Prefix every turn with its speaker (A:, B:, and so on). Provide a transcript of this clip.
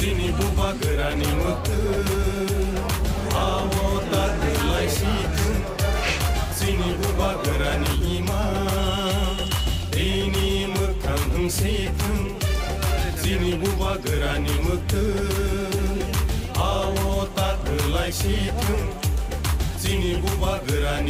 A: गोरानि मोखो आवता गोलाय सिथों जोंनि बुबा गोरानि इमा दैनि मोखां होंसेथों जोंनि बुबा गोरानि मोखो आवता गोलाय सिथों जोंनि बुबा गोरानि इमा